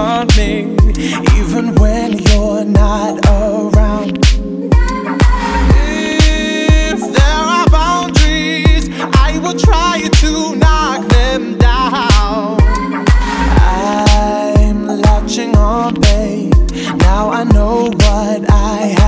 haunt Even when you're not around. If there are boundaries I will try to knock them down. I'm latching on, babe. Now I know what I